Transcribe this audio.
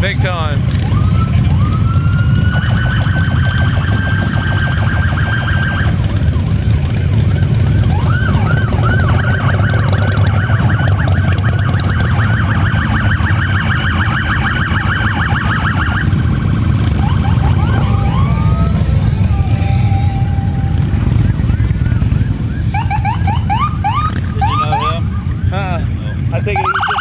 big time. Uh, I think just